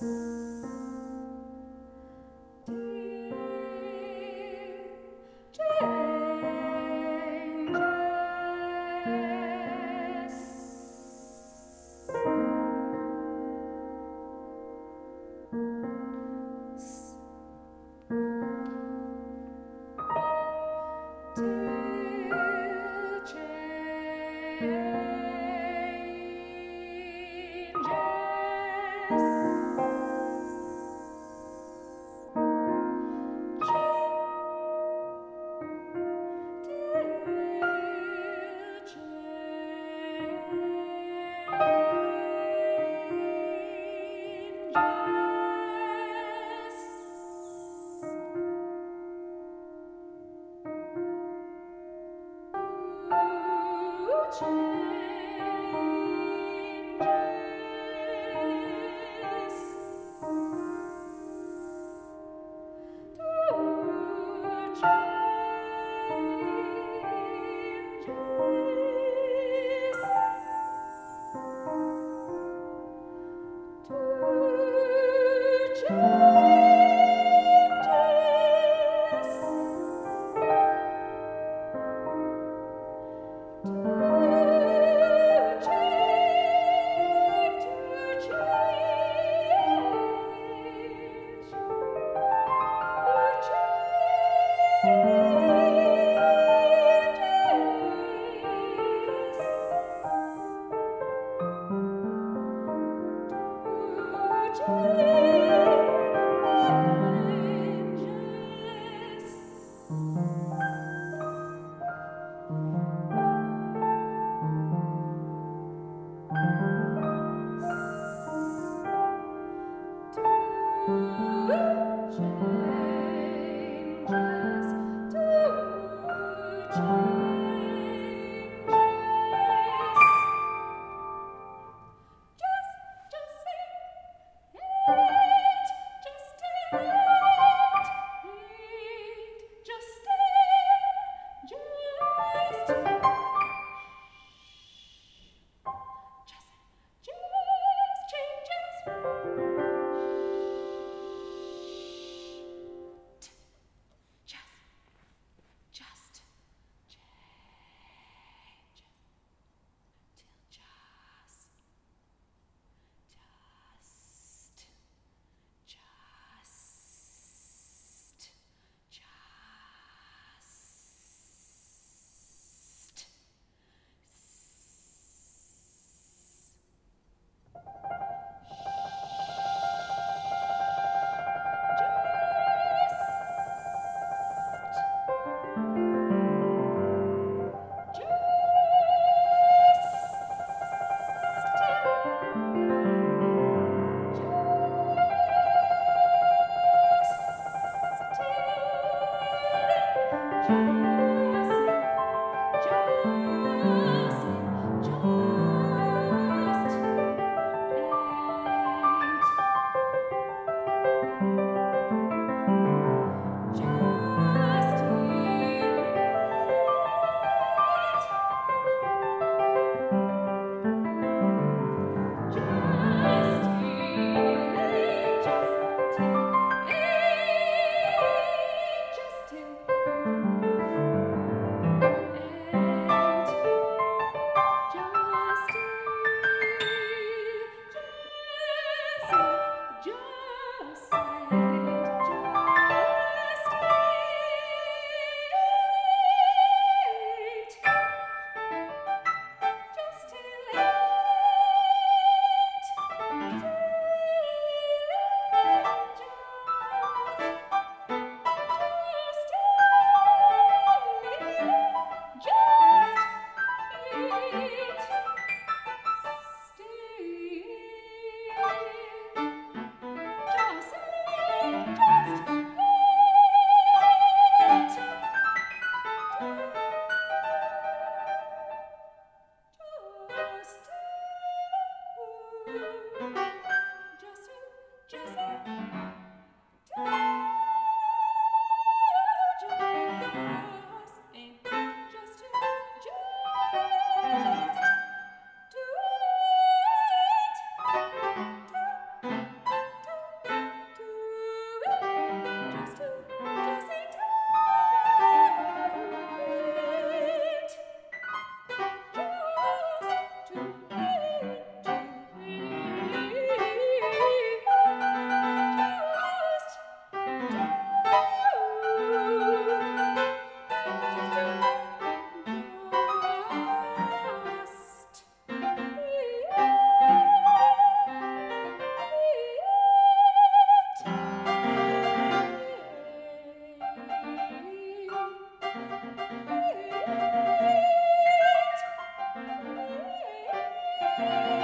Bye. to Just